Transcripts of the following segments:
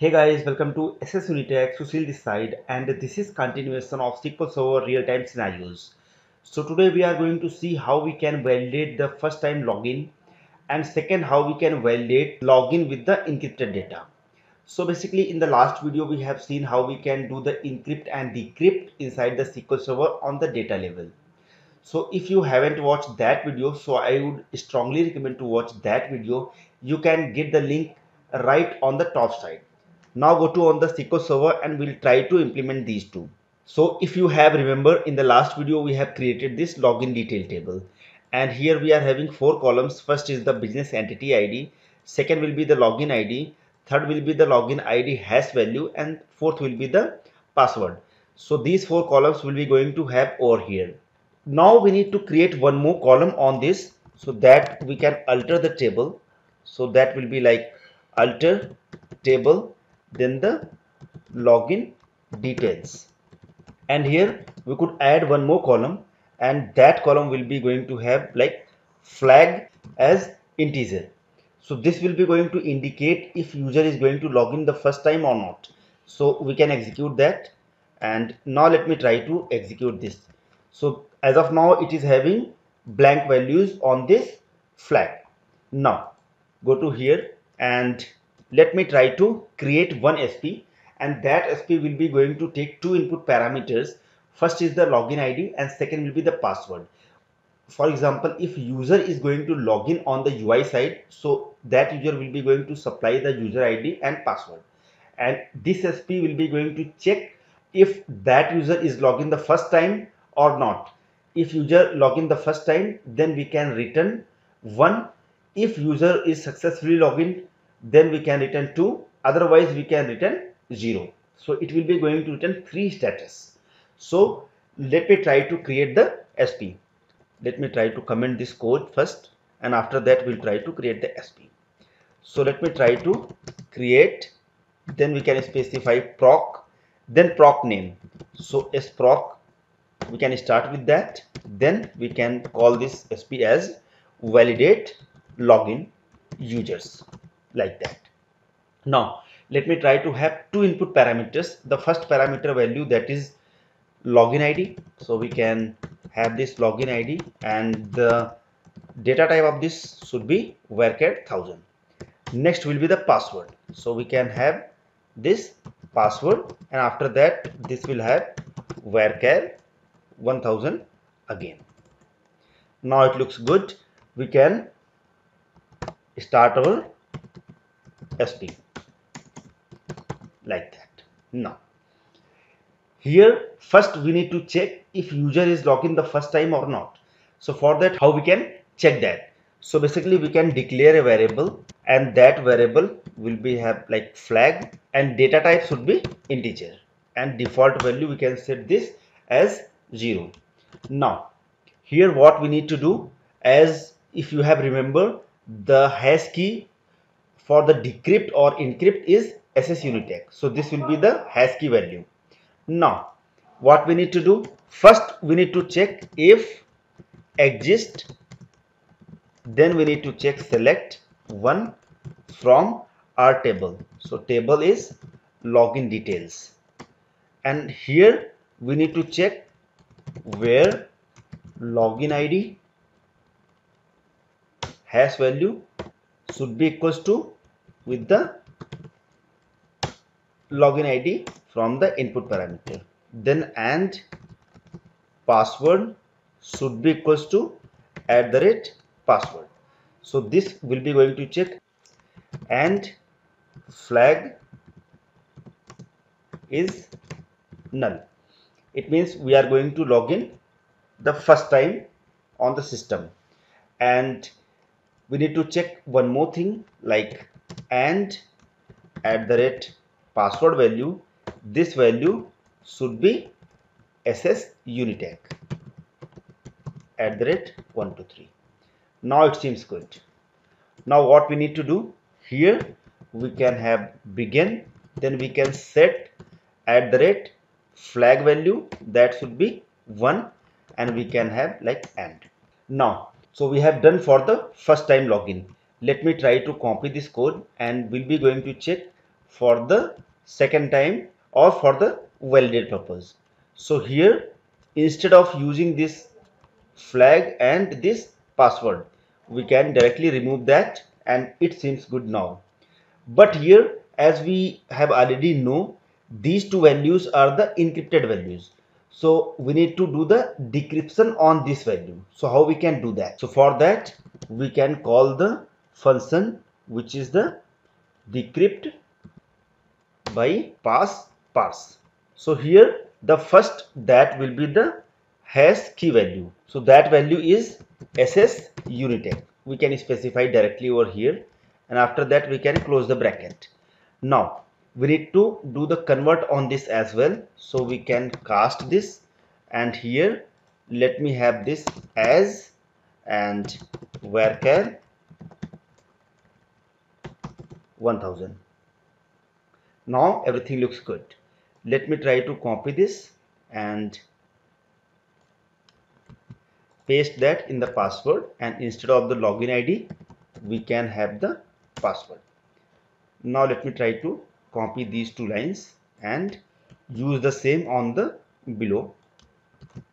Hey guys, welcome to SS Unitech, Susil this side and this is continuation of SQL Server real-time scenarios. So today we are going to see how we can validate the first time login and second how we can validate login with the encrypted data. So basically in the last video we have seen how we can do the encrypt and decrypt inside the SQL Server on the data level. So if you haven't watched that video, so I would strongly recommend to watch that video. You can get the link right on the top side now go to on the SQL server and we'll try to implement these two. So if you have remember in the last video we have created this login detail table and here we are having four columns. First is the business entity ID, second will be the login ID, third will be the login ID hash value and fourth will be the password. So these four columns will be going to have over here. Now we need to create one more column on this so that we can alter the table. So that will be like alter table then the login details. And here we could add one more column and that column will be going to have like flag as integer. So this will be going to indicate if user is going to log in the first time or not. So we can execute that. And now let me try to execute this. So as of now it is having blank values on this flag. Now go to here and let me try to create one SP and that SP will be going to take two input parameters. First is the login ID and second will be the password. For example, if user is going to log in on the UI side, so that user will be going to supply the user ID and password. And this SP will be going to check if that user is logged in the first time or not. If user log in the first time, then we can return one. If user is successfully logged in then we can return 2 otherwise we can return 0 so it will be going to return 3 status. So let me try to create the SP let me try to comment this code first and after that we'll try to create the SP so let me try to create then we can specify proc then proc name. So sproc we can start with that. Then we can call this SP as validate login users like that. Now let me try to have two input parameters. The first parameter value that is login ID. So we can have this login ID and the data type of this should be varchar 1000. Next will be the password. So we can have this password and after that this will have varchar 1000 again. Now it looks good. We can start our SP like that. Now, here first we need to check if user is logged in the first time or not. So for that how we can check that. So basically we can declare a variable and that variable will be have like flag and data type should be integer and default value we can set this as 0. Now here what we need to do as if you have remember the hash key for the decrypt or encrypt is SS Unitech. So this will be the hash key value. Now what we need to do first we need to check if exist then we need to check select one from our table. So table is login details and here we need to check where login ID hash value should be equals to with the login ID from the input parameter. Then and password should be equals to at the rate password. So this will be going to check and flag is null. It means we are going to log in the first time on the system and we need to check one more thing like and at the rate password value this value should be ss unitech at the rate 123 now it seems good. Now what we need to do? Here we can have begin then we can set at the rate flag value that should be 1 and we can have like and. Now so we have done for the first time login. Let me try to copy this code and we'll be going to check for the second time or for the validate purpose. So here instead of using this flag and this password we can directly remove that and it seems good now. But here as we have already know these two values are the encrypted values so we need to do the decryption on this value so how we can do that so for that we can call the function which is the decrypt by pass parse. So here the first that will be the hash key value. So that value is ss unitech we can specify directly over here and after that we can close the bracket. Now we need to do the convert on this as well. So we can cast this and here let me have this as and varchar 1000 now everything looks good. Let me try to copy this and paste that in the password. And instead of the login id we can have the password. Now let me try to copy these two lines and use the same on the below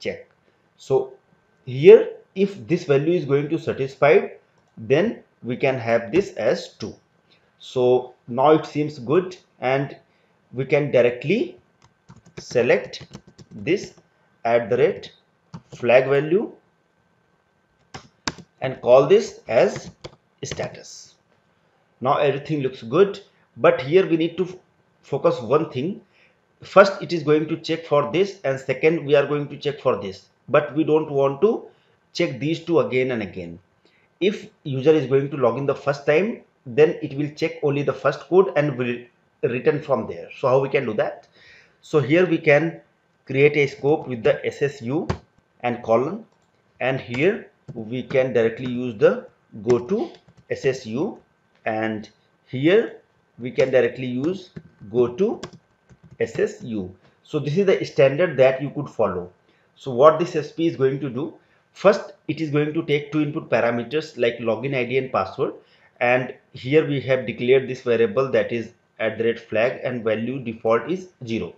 check. So here if this value is going to satisfied then we can have this as 2 so now it seems good and we can directly select this at the rate flag value and call this as status. Now everything looks good but here we need to focus one thing. First it is going to check for this and second we are going to check for this but we don't want to check these two again and again. If user is going to log in the first time then it will check only the first code and will return from there. So how we can do that? So here we can create a scope with the ssu and colon. And here we can directly use the go to ssu and here we can directly use go to SSU. So this is the standard that you could follow. So what this SP is going to do, first it is going to take two input parameters like login ID and password and here we have declared this variable that is at the rate flag and value default is 0.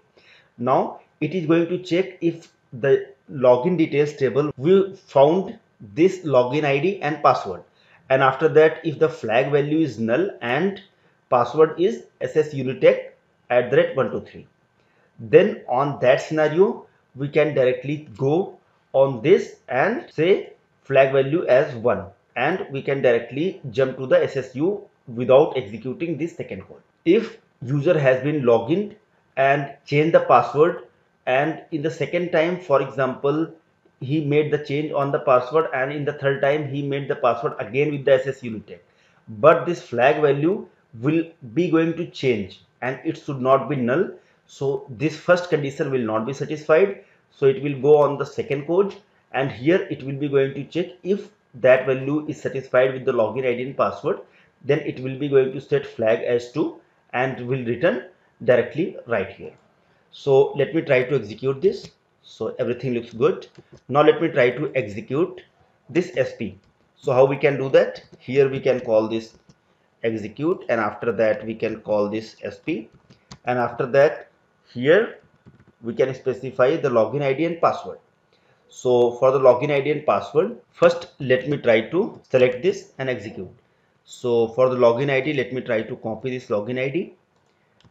Now it is going to check if the login details table we found this login ID and password. And after that if the flag value is null and password is ssunitech at the rate 123 then on that scenario we can directly go on this and say flag value as 1 and we can directly jump to the SSU without executing this second code. If user has been logged in and changed the password and in the second time for example he made the change on the password and in the third time he made the password again with the SS Unitech but this flag value will be going to change and it should not be null. So this first condition will not be satisfied. So it will go on the second code and here it will be going to check if that value is satisfied with the login id and password then it will be going to set flag as 2 and will return directly right here. So let me try to execute this. So everything looks good. Now let me try to execute this sp so how we can do that? Here we can call this execute and after that we can call this sp and after that here we can specify the login id and password so for the login id and password first let me try to select this and execute. So for the login id let me try to copy this login id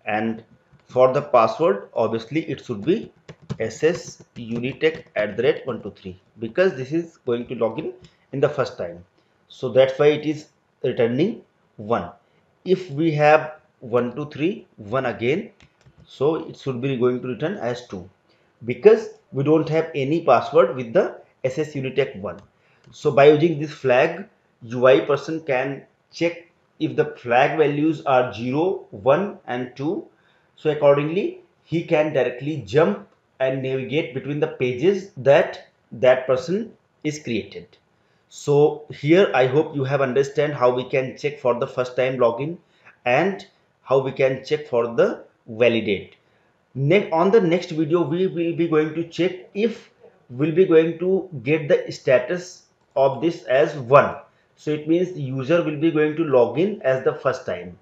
and for the password obviously it should be ss unitech at the rate 123 because this is going to login in the first time. So that's why it is returning 1 if we have 1 2 3 1 again so it should be going to return as 2 because we don't have any password with the ss unitech 1 so by using this flag ui person can check if the flag values are 0 1 and 2 so accordingly he can directly jump and navigate between the pages that that person is created. So here I hope you have understand how we can check for the first time login and how we can check for the validate. Next, on the next video we will be going to check if we'll be going to get the status of this as 1. So it means the user will be going to log in as the first time.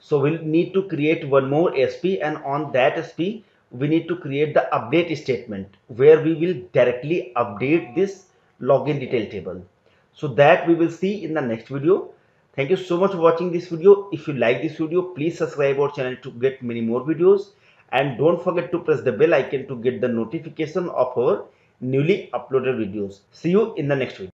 So we'll need to create one more SP and on that SP we need to create the update statement where we will directly update this login detail table. So that we will see in the next video. Thank you so much for watching this video. If you like this video, please subscribe our channel to get many more videos and don't forget to press the bell icon to get the notification of our newly uploaded videos. See you in the next video.